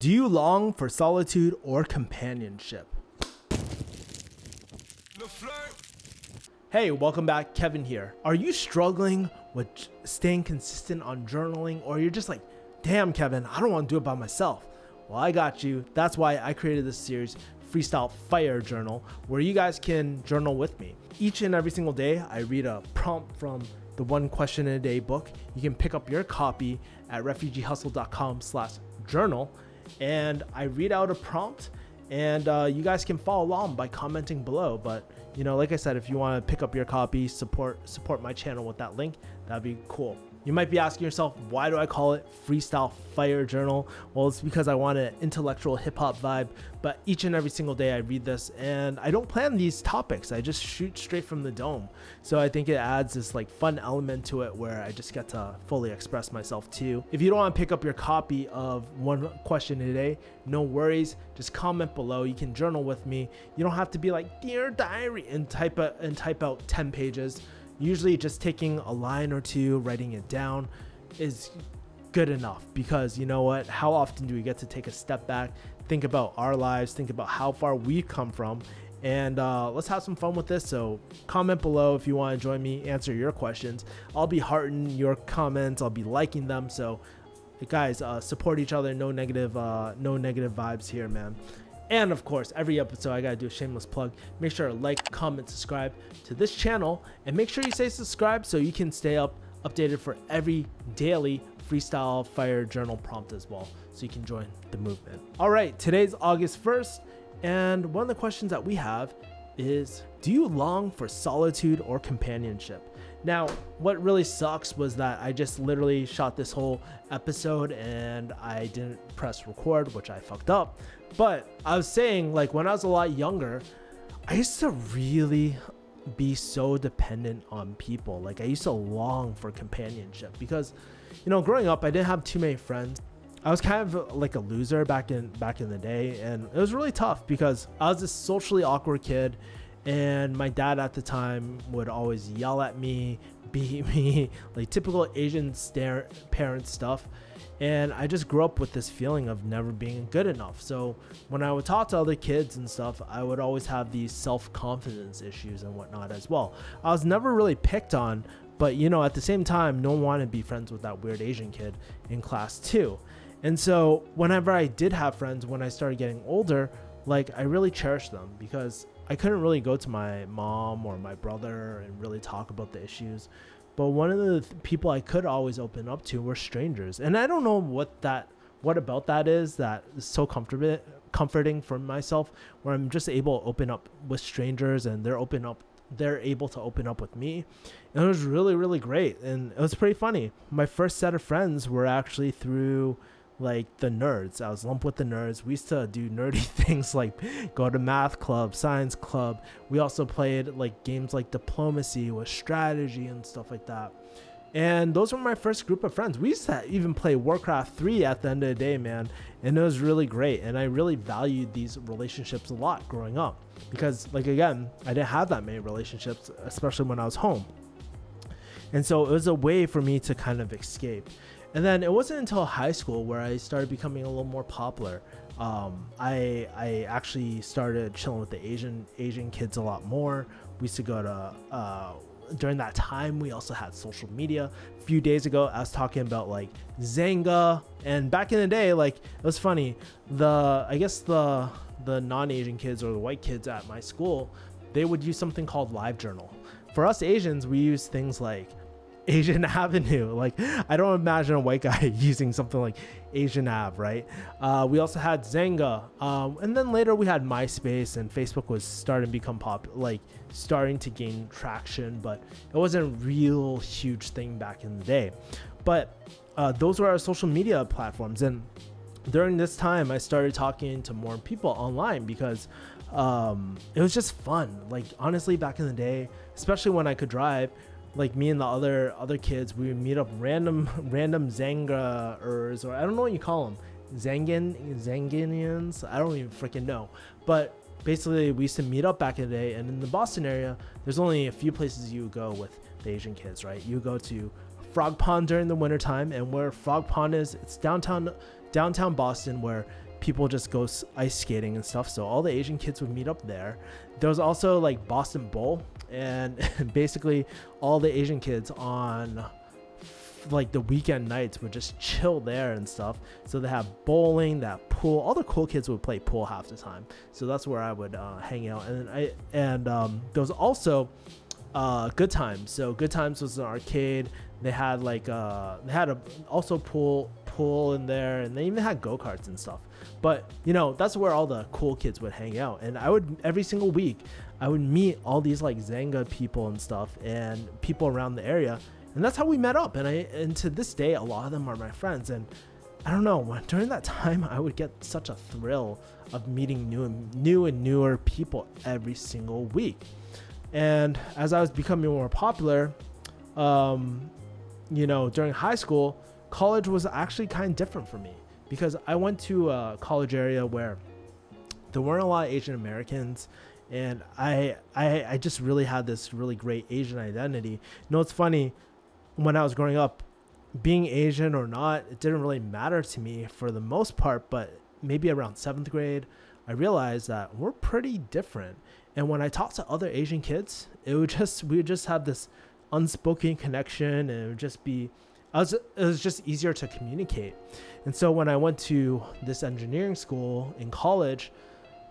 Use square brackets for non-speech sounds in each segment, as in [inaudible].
Do you long for solitude or companionship? Hey, welcome back. Kevin here. Are you struggling with staying consistent on journaling or you're just like, damn, Kevin, I don't want to do it by myself? Well, I got you. That's why I created this series, Freestyle Fire Journal, where you guys can journal with me. Each and every single day, I read a prompt from the One Question a Day book. You can pick up your copy at refugeehustle.com slash journal and I read out a prompt and uh, you guys can follow along by commenting below. But you know like i said if you want to pick up your copy support support my channel with that link that'd be cool you might be asking yourself, why do I call it Freestyle Fire Journal? Well, it's because I want an intellectual hip hop vibe, but each and every single day I read this and I don't plan these topics. I just shoot straight from the dome. So I think it adds this like fun element to it where I just get to fully express myself too. If you don't want to pick up your copy of One Question a Day, no worries. Just comment below. You can journal with me. You don't have to be like, Dear Diary, and type, a, and type out 10 pages usually just taking a line or two, writing it down is good enough because you know what? How often do we get to take a step back, think about our lives, think about how far we've come from, and uh, let's have some fun with this. So, comment below if you want to join me, answer your questions. I'll be hearting your comments, I'll be liking them. So, guys, uh, support each other. No negative, uh, no negative vibes here, man. And of course, every episode I gotta do a shameless plug. Make sure to like, comment, subscribe to this channel, and make sure you say subscribe so you can stay up updated for every daily freestyle fire journal prompt as well, so you can join the movement. All right, today's August 1st, and one of the questions that we have is Do you long for solitude or companionship? Now, what really sucks was that I just literally shot this whole episode and I didn't press record, which I fucked up. But I was saying, like, when I was a lot younger, I used to really be so dependent on people. Like, I used to long for companionship because, you know, growing up, I didn't have too many friends. I was kind of like a loser back in back in the day, and it was really tough because I was this socially awkward kid, and my dad at the time would always yell at me, beat [laughs] me, like typical Asian stare parent stuff. And I just grew up with this feeling of never being good enough. So when I would talk to other kids and stuff, I would always have these self confidence issues and whatnot as well. I was never really picked on, but you know, at the same time, no one wanted to be friends with that weird Asian kid in class too. And so whenever I did have friends, when I started getting older, like I really cherished them because I couldn't really go to my mom or my brother and really talk about the issues but one of the th- people I could always open up to were strangers. And I don't know what that what about that is that is so comfortable comforting for myself where I'm just able to open up with strangers and they're open up they're able to open up with me. And it was really, really great. And it was pretty funny. My first set of friends were actually through like the nerds. I was lumped with the nerds. We used to do nerdy [laughs] things like go to math club, science club. We also played like games like diplomacy with strategy and stuff like that. And those were my first group of friends. We used to even play Warcraft 3 at the end of the day, man. And it was really great. And I really valued these relationships a lot growing up. Because, like, again, I didn't have that many relationships, especially when I was home. And so it was a way for me to kind of escape. And then it wasn't until high school where I started becoming a little more popular. Um, I I actually started chilling with the Asian Asian kids a lot more. We used to go to uh, during that time. We also had social media. A few days ago, I was talking about like Xanga and back in the day, like it was funny. The I guess the the non-Asian kids or the white kids at my school, they would use something called LiveJournal. For us Asians, we use things like Asian [laughs] Avenue. Like, I don't imagine a white guy [laughs] using something like Asian Ave, right? Uh, we also had Xanga, um, and then later we had MySpace, and Facebook was starting to become pop, like starting to gain traction, but it wasn't a real huge thing back in the day. But uh, those were our social media platforms, and during this time, I started talking to more people online because um, it was just fun. Like honestly, back in the day, especially when I could drive, like me and the other other kids, we would meet up random [laughs] random Xangers or I don't know what you call them, Xangan Xanganians. I don't even freaking know. But basically, we used to meet up back in the day, and in the Boston area, there's only a few places you go with the Asian kids, right? You go to Frog Pond during the wintertime, and where Frog Pond is, it's downtown downtown Boston, where people just go ice skating and stuff. So all the Asian kids would meet up there. There was also like Boston Bowl, and [laughs] basically all the Asian kids on like the weekend nights would just chill there and stuff. So they have bowling, that pool. All the cool kids would play pool half the time. So that's where I would uh, hang out. And I and um, there was also uh, Good Times. So Good Times was an arcade. They had like uh, they had a also pool pool in there, and they even had go karts and stuff. But you know that's where all the cool kids would hang out. And I would every single week I would meet all these like Xanga people and stuff, and people around the area and that's how we met up. And I and to this day, a lot of them are my friends. And I don't know, during that time, I would get such a thrill of meeting new and new and newer people every single week. And as I was becoming more popular, um, you know, during high school, college was actually kind of different for me because I went to a college area where there weren't a lot of Asian Americans and I, I I just really had this really great Asian identity. You know, it's funny when I was growing up, being Asian or not, it didn't really matter to me for the most part. But maybe around seventh grade, I realized that we're pretty different. And when I talked to other Asian kids, it would just we would just have this unspoken connection, and it would just be, was, it was just easier to communicate. And so when I went to this engineering school in college,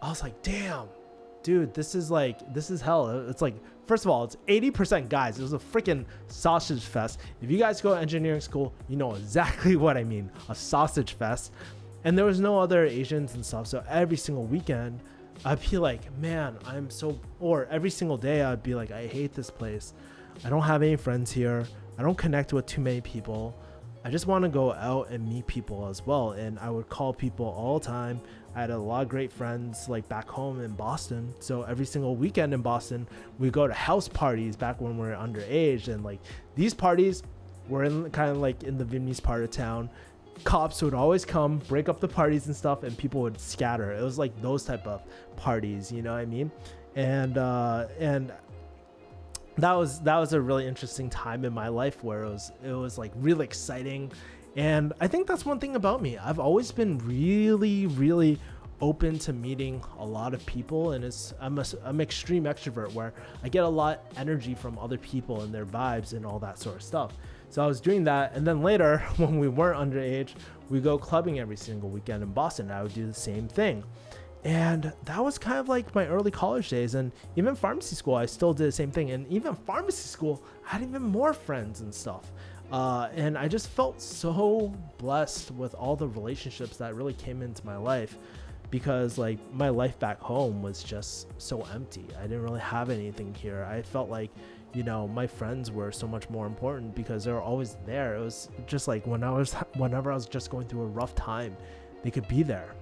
I was like, damn, dude, this is like this is hell. It's like first of all, it's 80% guys. It was a freaking sausage fest. If you guys go to engineering school, you know exactly [laughs] what I mean. A sausage fest. And there was no other Asians and stuff. So every single weekend, I'd be like, man, I'm so or every single day I'd be like, I hate this place. I don't have any friends here. I don't connect with too many people. I just want to go out and meet people as well. And I would call people all the time. I had a lot of great friends like back home in Boston. So every single weekend in Boston, we go to house parties back when we were underage. And like these parties were in kind of like in the Vietnamese part of town. Cops would always come, break up the parties and stuff, and people would scatter. It was like those type of parties, you know what I mean? And uh, and that was that was a really interesting time in my life where it was it was like really exciting and I think that's one thing about me. I've always been really, really open to meeting a lot of people and it's I'm a, I'm extreme extrovert where I get a lot energy from other people and their vibes and all that sort of stuff. So I was doing that and then later [laughs] when we weren't underage, we go clubbing every single weekend in Boston. I would do the same thing. And that was kind of like my early college days. And even pharmacy school, I still did the same thing. And even pharmacy school, I had even more friends and stuff. Uh, and I just felt so blessed with all the relationships that really came into my life because like my life back home was just so empty. I didn't really have anything here. I felt like, you know, my friends were so much more important because they were always there. It was just like when I was [laughs] whenever I was just going through a rough time, they could be there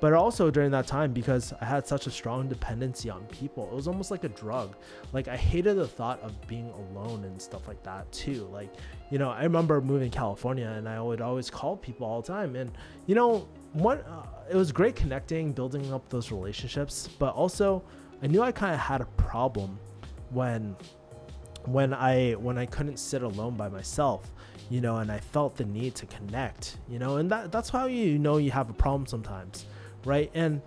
but also during that time because i had such a strong dependency on people it was almost like a drug. Like i hated the thought of being alone and stuff like that too. Like you know i remember moving to california and i would always call people all the time. And you know what uh, it was great connecting building up those relationships but also i knew i kind of had a problem when when i when i couldn't sit alone by myself you know and i felt the need to connect you know and that that's how you know you have a problem sometimes right? And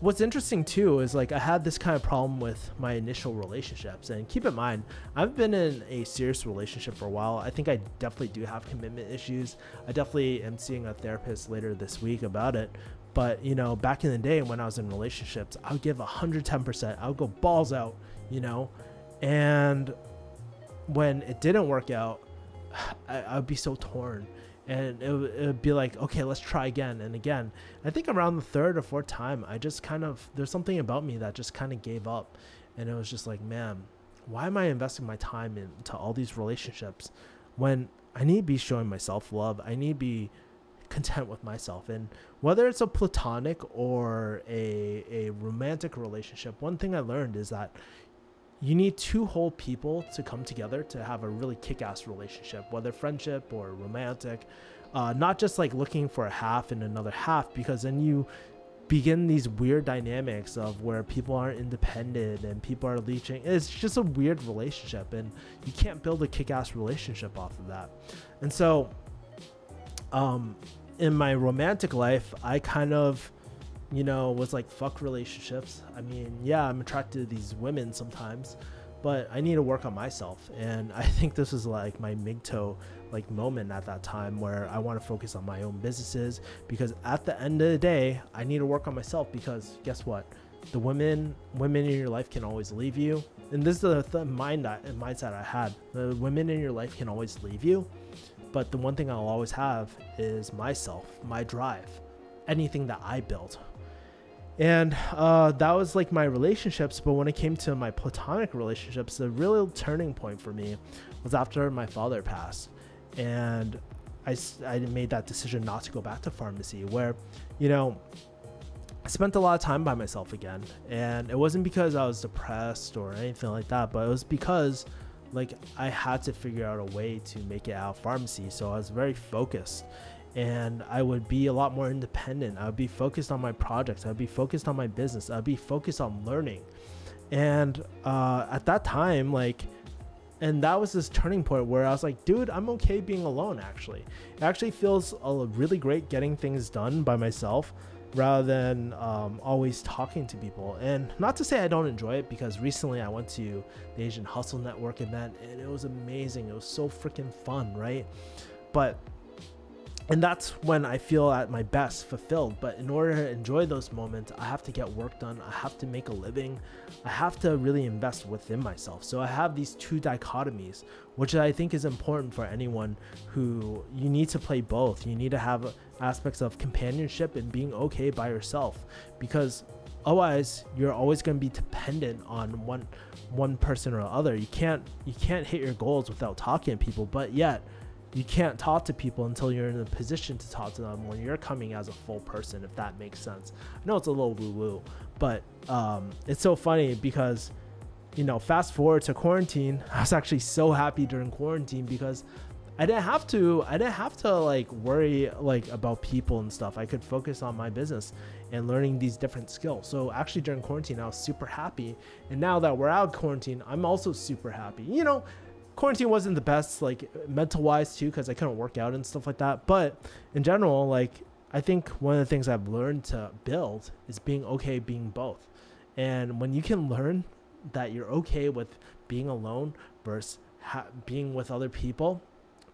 what's interesting too is like I had this kind of problem with my initial relationships. And keep in mind, I've been in a serious relationship for a while. I think I definitely do have commitment issues. I definitely am seeing a therapist later this week about it. But you know, back in the day when I was in relationships, I would give 110%. I would go balls out, you know, and when it didn't work out, [sighs] I, I would be so torn. And it, it would be like okay let's try again and again. I think around the third or fourth time i just kind of there's something about me that just kind of gave up. And it was just like man why am i investing my time into all these relationships when i need to be showing myself love? I need to be content with myself. And whether it's a platonic or a, a romantic relationship one thing i learned is that you need two whole people to come together to have a really kick-ass relationship whether friendship or romantic uh, not just like looking for a half and another half because then you begin these weird dynamics of where people aren't independent and people are leeching. It's just a weird relationship and you can't build a kick-ass relationship off of that. And so um in my romantic life i kind of you know, was like, fuck relationships. I mean, yeah, I'm attracted to these women sometimes, but I need to work on myself. And I [laughs] think this was like my MGTOW like moment at that time where I want to focus on my own businesses because at the end of the day, I need to work on myself because guess what? The women women in your life can always leave you. And this is the, the mind that, mindset I had. The women in your life can always leave you, but the one thing I'll always have is myself, my drive, anything that I build and uh, that was like my relationships but when it came to my platonic relationships the real turning point for me was after my father passed. And I, I made that decision not to go back to pharmacy where you know i spent a lot of time by myself again. And it wasn't because i was depressed or anything like that but it was because like i had to figure out a way to make it out of pharmacy. So i was very focused and I would be a lot more independent. I would be focused on my projects. I'd be focused on my business. I'd be focused on learning. And uh, at that time, like, and that was this turning point where I was like, dude, I'm okay being alone actually. It actually feels really great getting things done by myself rather than um, always talking to people. And not to say I don't enjoy it because recently I went to the Asian Hustle Network event and it was amazing. It was so freaking fun, right? But and that's when I feel at my best fulfilled. But in order to enjoy those moments, I have to get work done. I have to make a living. I have to really invest within myself. So I have these two dichotomies, which I think is important for anyone who you need to play both. You need to have aspects of companionship and being okay by yourself because otherwise you're always going to be dependent on one one person or other. You can't you can't hit your goals without talking to people, but yet you can't talk to people until you're in a position to talk to them when you're coming as a full person if that makes sense. I know it's a little woo woo but um, it's so funny because you know fast forward to quarantine [laughs] i was actually so happy during quarantine because i didn't have to i didn't have to like worry like about people and stuff. I could focus on my business and learning these different skills. So actually during quarantine i was super happy. And now that we're out of quarantine i'm also super happy. You know quarantine wasn't the best, like mental wise too, because I couldn't work out and stuff like that. But in general, like I think one of the things I've learned to build is being okay being both. And when you can learn that you're okay with being alone versus ha- being with other people,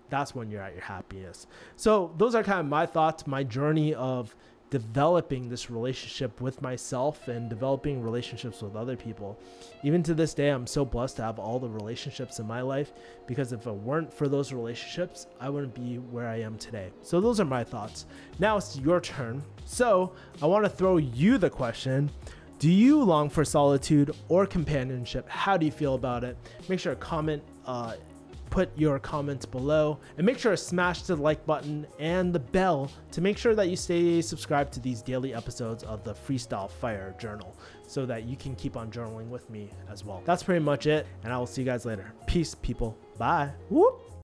that's when you're at your happiest. So those are kind of my thoughts, my journey of developing this relationship with myself and developing relationships with other people. Even to this day, I'm so blessed to have all the relationships in my life because if it weren't for those relationships, I wouldn't be where I am today. So, those are my thoughts. Now it's your turn. So, I want to throw you the question. Do you long for solitude or companionship? How do you feel about it? Make sure to comment uh, put your comments below and make sure to smash the like button and the bell to make sure that you stay subscribed to these daily episodes of the Freestyle Fire Journal so that you can keep on journaling with me as well. That's pretty much it, and I will see you guys later. Peace, people. Bye. Whoop.